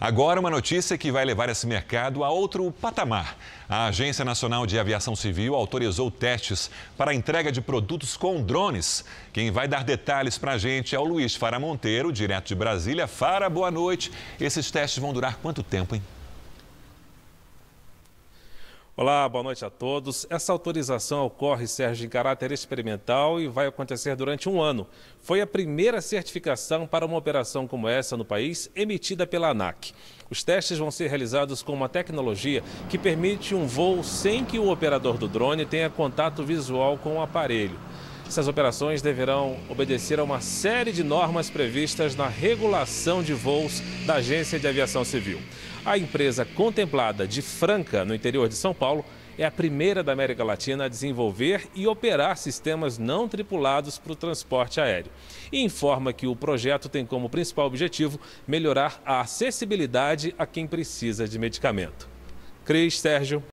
Agora, uma notícia que vai levar esse mercado a outro patamar. A Agência Nacional de Aviação Civil autorizou testes para a entrega de produtos com drones. Quem vai dar detalhes para a gente é o Luiz Fara Monteiro, direto de Brasília. Fara, boa noite. Esses testes vão durar quanto tempo, hein? Olá, boa noite a todos. Essa autorização ocorre, Sérgio, em caráter experimental e vai acontecer durante um ano. Foi a primeira certificação para uma operação como essa no país, emitida pela ANAC. Os testes vão ser realizados com uma tecnologia que permite um voo sem que o operador do drone tenha contato visual com o aparelho. Essas operações deverão obedecer a uma série de normas previstas na regulação de voos da Agência de Aviação Civil. A empresa contemplada de Franca, no interior de São Paulo, é a primeira da América Latina a desenvolver e operar sistemas não tripulados para o transporte aéreo. E informa que o projeto tem como principal objetivo melhorar a acessibilidade a quem precisa de medicamento. Cris, Sérgio.